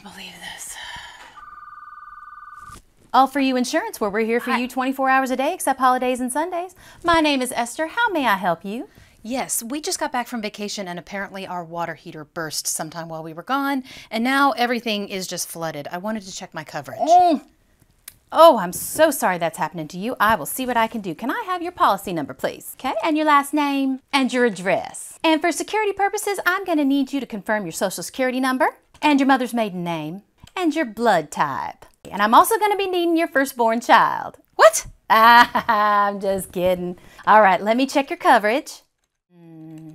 can't believe this. All for You Insurance, where we're here for you 24 hours a day, except holidays and Sundays. My name is Esther. How may I help you? Yes, we just got back from vacation and apparently our water heater burst sometime while we were gone, and now everything is just flooded. I wanted to check my coverage. Oh, oh I'm so sorry that's happening to you. I will see what I can do. Can I have your policy number, please? Okay, and your last name and your address. And for security purposes, I'm going to need you to confirm your social security number and your mother's maiden name and your blood type. And I'm also going to be needing your firstborn child. What? Ah, I'm just kidding. All right, let me check your coverage. Hmm.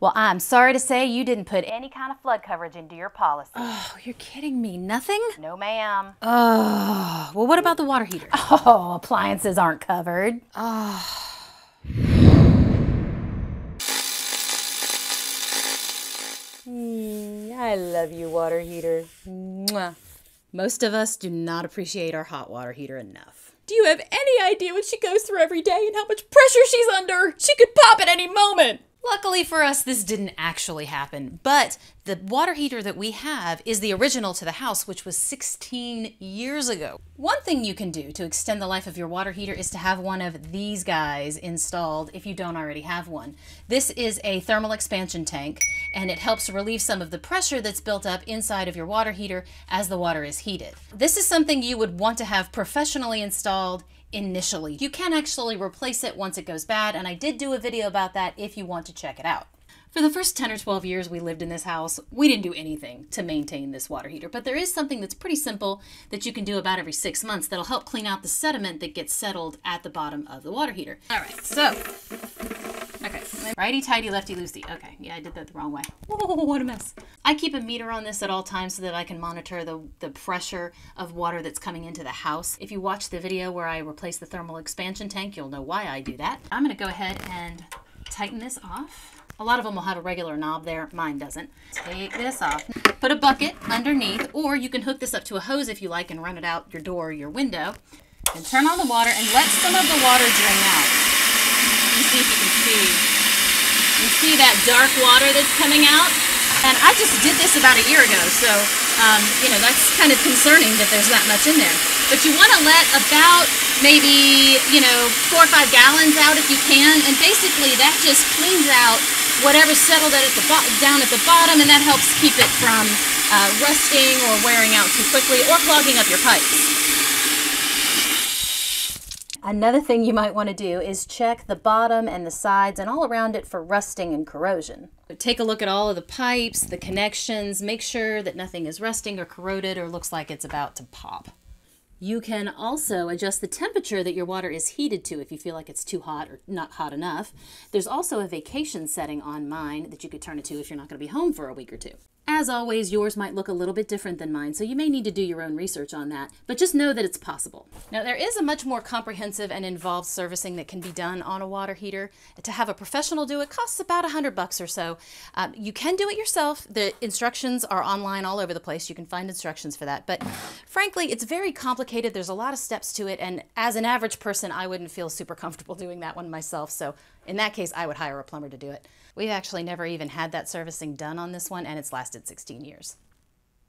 Well, I'm sorry to say you didn't put any kind of flood coverage into your policy. Oh, you're kidding me. Nothing? No, ma'am. Oh, well, what about the water heater? Oh, appliances aren't covered. I love you, water heater. Mwah. Most of us do not appreciate our hot water heater enough. Do you have any idea what she goes through every day and how much pressure she's under? She could pop at any moment. Luckily for us, this didn't actually happen, but the water heater that we have is the original to the house, which was 16 years ago. One thing you can do to extend the life of your water heater is to have one of these guys installed if you don't already have one. This is a thermal expansion tank, and it helps relieve some of the pressure that's built up inside of your water heater as the water is heated. This is something you would want to have professionally installed initially. You can actually replace it once it goes bad, and I did do a video about that if you want to check it out. For the first 10 or 12 years we lived in this house, we didn't do anything to maintain this water heater, but there is something that's pretty simple that you can do about every six months that'll help clean out the sediment that gets settled at the bottom of the water heater. All right, so, righty tighty, lefty loosey. Okay, yeah, I did that the wrong way. Oh, what a mess. I keep a meter on this at all times so that I can monitor the, the pressure of water that's coming into the house. If you watch the video where I replace the thermal expansion tank, you'll know why I do that. I'm gonna go ahead and tighten this off. A lot of them will have a regular knob there, mine doesn't. Take this off. Put a bucket underneath, or you can hook this up to a hose if you like and run it out your door or your window. And turn on the water and let some of the water drain out. Me see if you can see. You see that dark water that's coming out? And I just did this about a year ago, so, um, you know, that's kind of concerning that there's that much in there. But you want to let about maybe, you know, four or five gallons out if you can, and basically that just cleans out whatever settled at the down at the bottom, and that helps keep it from uh, rusting or wearing out too quickly or clogging up your pipes. Another thing you might want to do is check the bottom and the sides and all around it for rusting and corrosion. Take a look at all of the pipes, the connections, make sure that nothing is rusting or corroded or looks like it's about to pop. You can also adjust the temperature that your water is heated to if you feel like it's too hot or not hot enough. There's also a vacation setting on mine that you could turn it to if you're not going to be home for a week or two. As always, yours might look a little bit different than mine, so you may need to do your own research on that, but just know that it's possible. Now, there is a much more comprehensive and involved servicing that can be done on a water heater. To have a professional do it costs about a hundred bucks or so. Um, you can do it yourself. The instructions are online all over the place. You can find instructions for that, but frankly, it's very complicated. There's a lot of steps to it, and as an average person, I wouldn't feel super comfortable doing that one myself, so in that case, I would hire a plumber to do it. We've actually never even had that servicing done on this one, and it's lasted 16 years.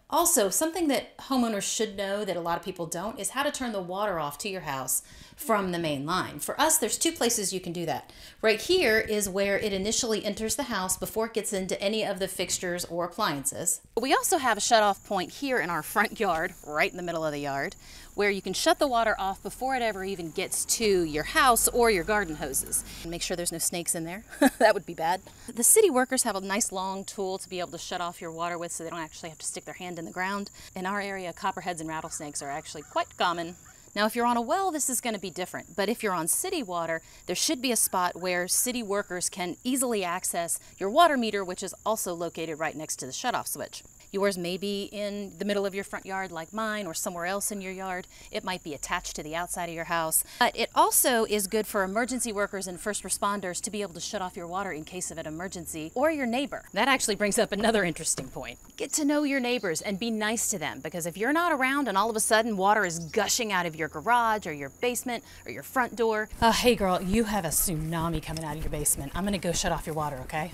Also, something that homeowners should know that a lot of people don't is how to turn the water off to your house from the main line. For us, there's two places you can do that. Right here is where it initially enters the house before it gets into any of the fixtures or appliances. We also have a shut-off point here in our front yard, right in the middle of the yard, where you can shut the water off before it ever even gets to your house or your garden hoses. Make sure there's no snakes in there. that would be bad. The city workers have a nice long tool to be able to shut off your water with so they don't actually have to stick their hand in the ground. In our area, copperheads and rattlesnakes are actually quite common. Now, if you're on a well, this is going to be different. But if you're on city water, there should be a spot where city workers can easily access your water meter, which is also located right next to the shutoff switch. Yours may be in the middle of your front yard like mine or somewhere else in your yard. It might be attached to the outside of your house. But it also is good for emergency workers and first responders to be able to shut off your water in case of an emergency or your neighbor. That actually brings up another interesting point. Get to know your neighbors and be nice to them because if you're not around and all of a sudden water is gushing out of your garage or your basement or your front door, uh, hey girl, you have a tsunami coming out of your basement. I'm gonna go shut off your water, okay?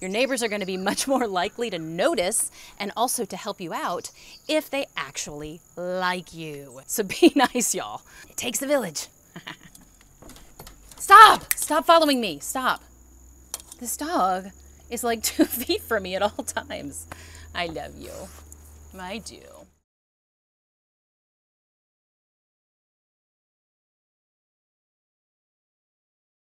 Your neighbors are going to be much more likely to notice and also to help you out if they actually like you. So be nice, y'all. It takes a village. Stop! Stop following me. Stop. This dog is like two feet from me at all times. I love you. I do.